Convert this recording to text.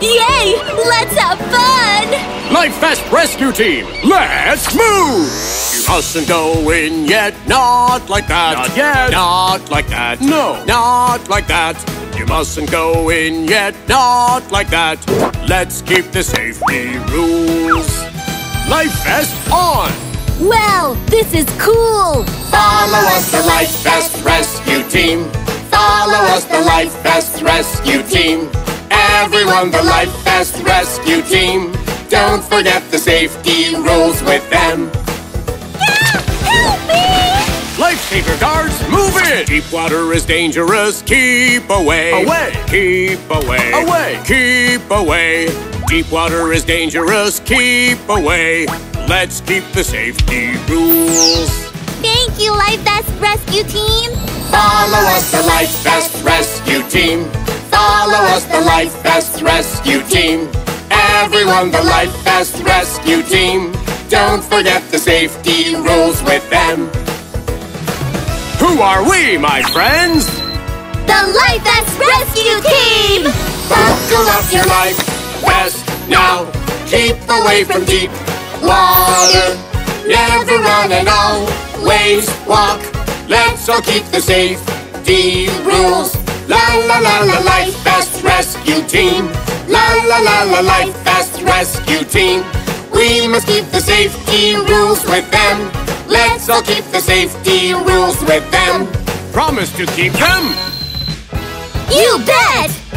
Yay! Let's have fun! Life Vest Rescue Team, let's move! You mustn't go in yet, not like that. Not yet. Not like that. No. Not like that. You mustn't go in yet, not like that. Let's keep the safety rules. Life Vest on! Well, this is cool! Follow us, the Life Vest Rescue Team. Follow us, the Life Vest Rescue Team. Everyone, the Life Vest Rescue Team. Don't forget the safety rules with them. Help me! Lifesaver guards, move in! Deep water is dangerous, keep away. Away. Keep away. Away. Keep away. Deep water is dangerous, keep away. Let's keep the safety rules. Thank you, Life Vest Rescue Team! Follow us, the Life Vest Rescue Team. Follow the Life Vest Rescue Team. Everyone, the Life Vest Rescue Team. Don't forget the safety rules with them. Who are we, my friends? The Life Vest Rescue Team! Buckle up your life vest now. Keep away from deep water. Never run and always walk. Let's all keep the safety rules. La la la la life vest rescue team. La la la la life vest rescue team. We must keep the safety rules with them. Let's all keep the safety rules with them. Promise to keep them. You bet!